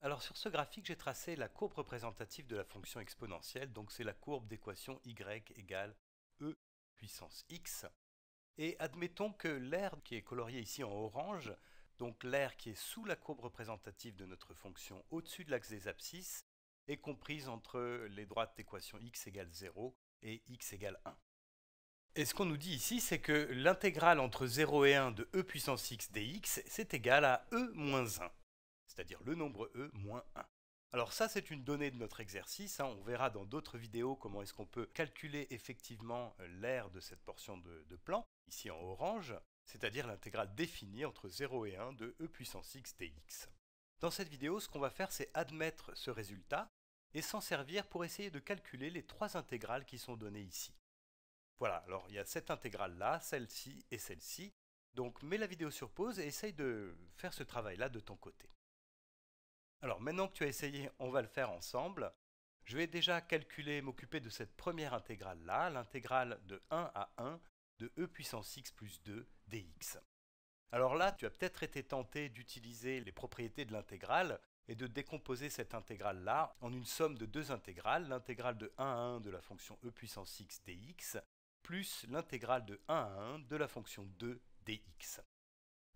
Alors sur ce graphique, j'ai tracé la courbe représentative de la fonction exponentielle, donc c'est la courbe d'équation y égale e puissance x. Et admettons que l'aire qui est colorié ici en orange, donc l'aire qui est sous la courbe représentative de notre fonction au-dessus de l'axe des abscisses, est comprise entre les droites d'équation x égale 0 et x égale 1. Et ce qu'on nous dit ici, c'est que l'intégrale entre 0 et 1 de e puissance x dx, c'est égal à e moins 1 c'est-à-dire le nombre e moins 1. Alors ça, c'est une donnée de notre exercice. Hein. On verra dans d'autres vidéos comment est-ce qu'on peut calculer effectivement euh, l'aire de cette portion de, de, plan, ici en orange, c'est-à-dire l'intégrale définie entre 0 et 1 de e puissance x dx. Dans cette vidéo, ce qu'on va faire, c'est admettre ce résultat et s'en servir pour essayer de calculer les trois intégrales qui sont données ici. Voilà, alors il y a cette intégrale-là, celle-ci et celle-ci. Donc mets la vidéo sur pause et essaye de faire ce travail-là de ton côté. Alors maintenant que tu as essayé, on va le faire ensemble. Je vais déjà calculer, m'occuper de cette première intégrale-là, l'intégrale de 1 à 1 de e puissance x plus 2 dx. Alors là, tu as peut-être été tenté d'utiliser les propriétés de l'intégrale et de décomposer cette intégrale-là en une somme de deux intégrales, l'intégrale de 1 à 1 de la fonction e puissance x dx, plus l'intégrale de 1 à 1 de la fonction 2 dx.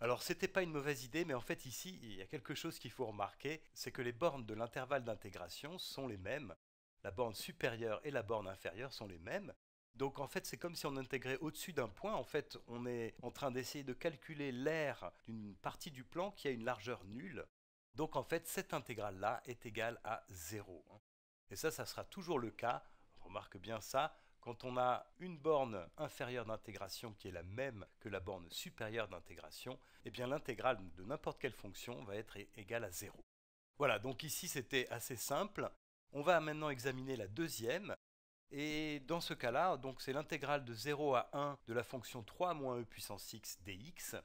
Alors c'était pas une mauvaise idée, mais en fait ici, il y a quelque chose qu'il faut remarquer, c'est que les bornes de l'intervalle d'intégration sont les mêmes. La borne supérieure et la borne inférieure sont les mêmes. Donc en fait, c'est comme si on intégrait au-dessus d'un point. En fait, on est en train d'essayer de calculer l'aire d'une partie du plan qui a une largeur nulle. Donc en fait, cette intégrale-là est égale à 0. Et ça, ça sera toujours le cas. Remarque bien ça quand on a une borne inférieure d'intégration qui est la même que la borne supérieure d'intégration, eh bien l'intégrale de n'importe quelle fonction va être égale à 0. Voilà, donc ici c'était assez simple. On va maintenant examiner la deuxième. Et dans ce cas-là, donc c'est l'intégrale de 0 à 1 de la fonction 3 moins e puissance x dx.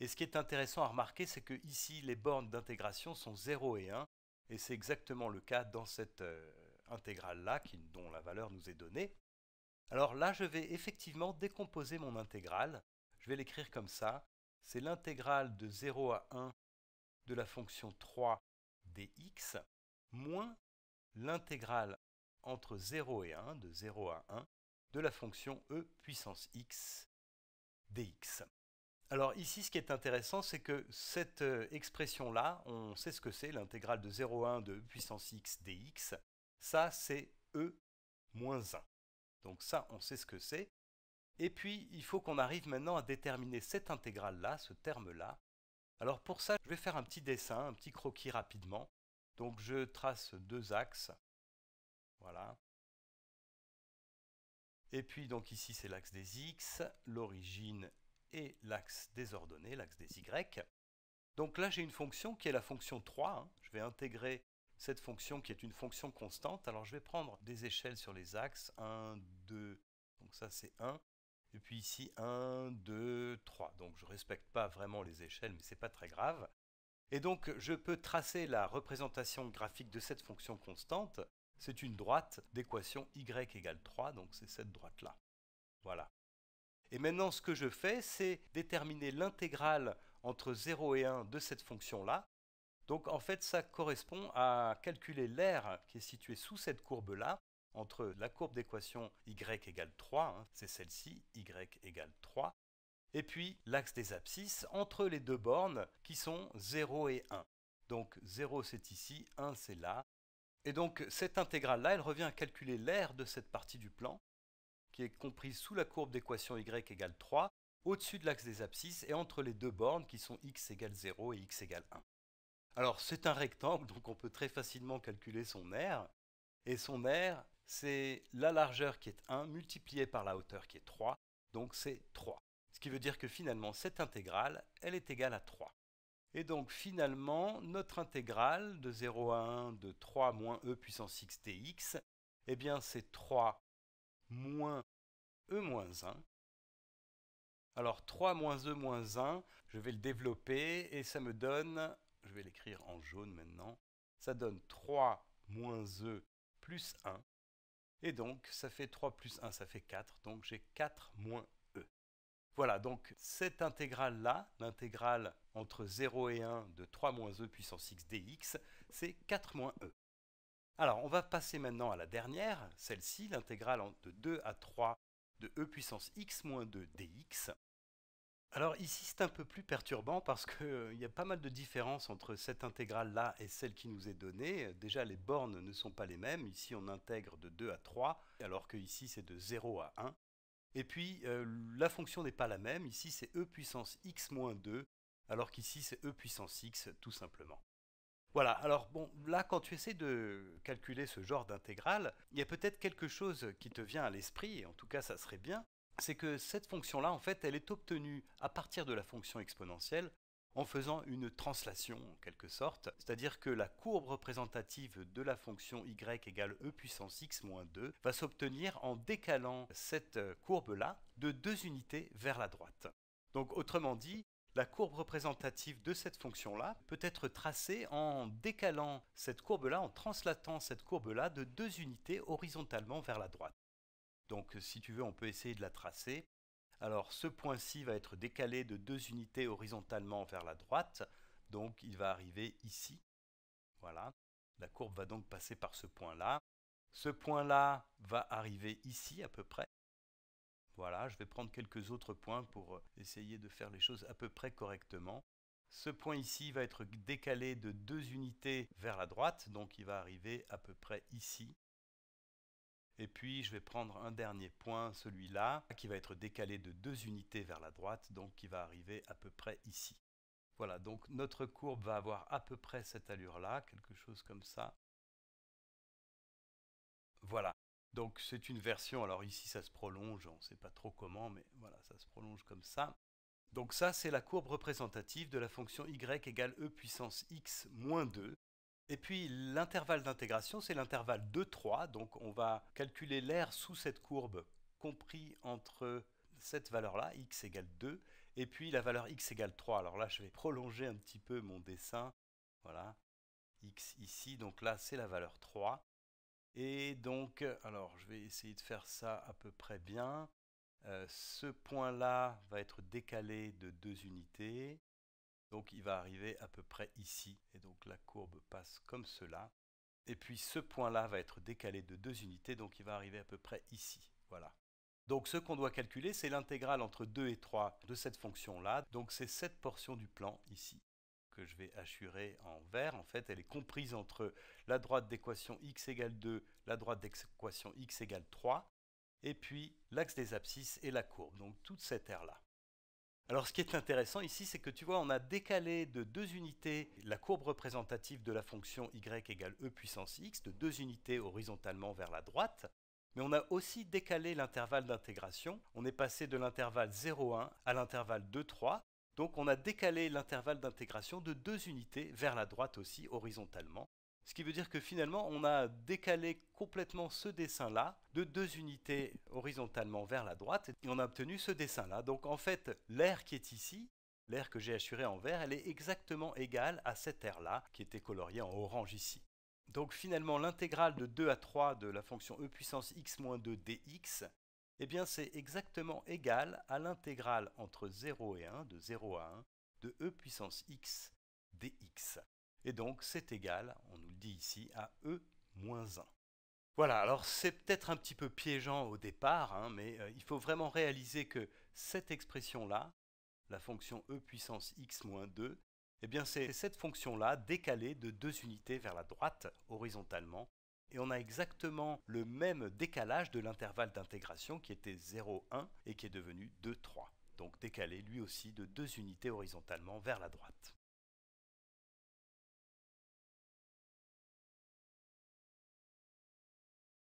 Et ce qui est intéressant à remarquer, c'est que ici les bornes d'intégration sont 0 et 1. Et c'est exactement le cas dans cette euh, intégrale-là, dont la valeur nous est donnée. Alors là, je vais effectivement décomposer mon intégrale. Je vais l'écrire comme ça. C'est l'intégrale de 0 à 1 de la fonction 3 dx moins l'intégrale entre 0 et 1, de 0 à 1, de la fonction e puissance x dx. Alors ici, ce qui est intéressant, c'est que cette euh, expression-là, on sait ce que c'est, l'intégrale de 0 à 1 de e puissance x dx. Ça, c'est e moins 1. Donc ça, on sait ce que c'est. Et puis, il faut qu'on arrive maintenant à déterminer cette intégrale-là, ce terme-là. Alors pour ça, je vais faire un petit dessin, un petit croquis rapidement. Donc je trace deux axes. Voilà. Et puis donc ici c'est l'axe des x, l'origine et l'axe des ordonnées, l'axe des y. Donc là j'ai une fonction qui est la fonction 3. Hein. Je vais intégrer cette fonction qui est une fonction constante. Alors je vais prendre des échelles sur les axes, 1, 2, donc ça c'est 1, et puis ici 1, 2, 3. Donc je ne respecte pas vraiment les échelles, mais ce n'est pas très grave. Et donc je peux tracer la représentation graphique de cette fonction constante. C'est une droite d'équation y égale 3, donc c'est cette droite-là. Voilà. Et maintenant ce que je fais, c'est déterminer l'intégrale entre 0 et 1 de cette fonction-là, donc en fait, ça correspond à calculer l'aire qui est située sous cette courbe-là, entre la courbe d'équation y égale 3, hein, c'est celle-ci, y égale 3, et puis l'axe des abscisses entre les deux bornes qui sont 0 et 1. Donc 0 c'est ici, 1 c'est là. Et donc cette intégrale-là, elle revient à calculer l'aire de cette partie du plan, qui est comprise sous la courbe d'équation y égale 3, au-dessus de l'axe des abscisses et entre les deux bornes qui sont x égale 0 et x égale 1. Alors c'est un rectangle, donc on peut très facilement calculer son aire. Et son aire, c'est la largeur qui est 1 multipliée par la hauteur qui est 3, donc c'est 3. Ce qui veut dire que finalement cette intégrale, elle est égale à 3. Et donc finalement, notre intégrale de 0 à 1 de 3 moins e puissance x dx, eh bien c'est 3 moins e moins 1. Alors 3 moins e moins 1, je vais le développer et ça me donne je vais l'écrire en jaune maintenant, ça donne 3 moins e plus 1. Et donc, ça fait 3 plus 1, ça fait 4. Donc, j'ai 4 moins e. Voilà, donc cette intégrale-là, l'intégrale entre 0 et 1 de 3 moins e puissance x dx, c'est 4 moins e. Alors, on va passer maintenant à la dernière, celle-ci, l'intégrale de 2 à 3 de e puissance x moins 2 dx. Alors ici c'est un peu plus perturbant parce qu'il euh, y a pas mal de différences entre cette intégrale-là et celle qui nous est donnée. Déjà les bornes ne sont pas les mêmes, ici on intègre de 2 à 3 alors que ici c'est de 0 à 1. Et puis euh, la fonction n'est pas la même, ici c'est e puissance x moins 2 alors qu'ici c'est e puissance x tout simplement. Voilà, alors bon, là quand tu essaies de calculer ce genre d'intégrale, il y a peut-être quelque chose qui te vient à l'esprit, et en tout cas ça serait bien, c'est que cette fonction-là, en fait, elle est obtenue à partir de la fonction exponentielle en faisant une translation en quelque sorte, c'est-à-dire que la courbe représentative de la fonction y égale e puissance x moins 2 va s'obtenir en décalant cette courbe-là de deux unités vers la droite. Donc autrement dit, la courbe représentative de cette fonction-là peut être tracée en décalant cette courbe-là, en translatant cette courbe-là de deux unités horizontalement vers la droite. Donc si tu veux, on peut essayer de la tracer. Alors ce point-ci va être décalé de deux unités horizontalement vers la droite, donc il va arriver ici. Voilà, la courbe va donc passer par ce point-là. Ce point-là va arriver ici à peu près. Voilà, je vais prendre quelques autres points pour euh, essayer de faire les choses à peu près correctement. Ce point ici va être décalé de deux unités vers la droite, donc il va arriver à peu près ici. Et puis je vais prendre un dernier point, celui-là, qui va être décalé de deux unités vers la droite, donc qui va arriver à peu près ici. Voilà, donc notre courbe va avoir à peu près cette allure-là, quelque chose comme ça. Voilà, donc c'est une version, alors ici ça se prolonge, on ne sait pas trop comment, mais voilà, ça se prolonge comme ça. Donc ça c'est la courbe représentative de la fonction y égale e puissance x moins 2. Et puis l'intervalle d'intégration c'est l'intervalle 2, 3, donc on va calculer l'air sous cette courbe compris entre cette valeur-là, x égale 2, et puis la valeur x égale 3. Alors là je vais prolonger un petit peu mon dessin, voilà, x ici, donc là c'est la valeur 3. Et donc, alors je vais essayer de faire ça à peu près bien. Euh, ce point-là va être décalé de deux unités. Donc il va arriver à peu près ici. Et donc la courbe passe comme cela. Et puis ce point-là va être décalé de deux unités. Donc il va arriver à peu près ici. Voilà. Donc ce qu'on doit calculer, c'est l'intégrale entre 2 et 3 de cette fonction-là. Donc c'est cette portion du plan ici que je vais assurer en vert, en fait, elle est comprise entre la droite d'équation x égale 2, la droite d'équation x égale 3, et puis l'axe des abscisses et la courbe, donc toute cette aire-là. Alors ce qui est intéressant ici, c'est que tu vois, on a décalé de deux unités la courbe représentative de la fonction y égale e puissance x, de deux unités horizontalement vers la droite, mais on a aussi décalé l'intervalle d'intégration. On est passé de l'intervalle 0,1 à l'intervalle 2,3, donc on a décalé l'intervalle d'intégration de deux unités vers la droite aussi, horizontalement. Ce qui veut dire que finalement, on a décalé complètement ce dessin-là de deux unités horizontalement vers la droite et on a obtenu ce dessin-là. Donc en fait, l'air qui est ici, l'air que j'ai assuré en vert, elle est exactement égale à cette aire-là qui était coloriée en orange ici. Donc finalement, l'intégrale de 2 à 3 de la fonction e puissance x-2 dx eh bien c'est exactement égal à l'intégrale entre 0 et 1, de 0 à 1, de e puissance x dx. Et donc c'est égal, on nous le dit ici, à e moins 1. Voilà, alors c'est peut-être un petit peu piégeant au départ, hein, mais euh, il faut vraiment réaliser que cette expression-là, la fonction e puissance x moins 2, eh bien c'est cette fonction-là décalée de deux unités vers la droite horizontalement et on a exactement le même décalage de l'intervalle d'intégration qui était 0,1 et qui est devenu 2,3. Donc décalé lui aussi de deux unités horizontalement vers la droite.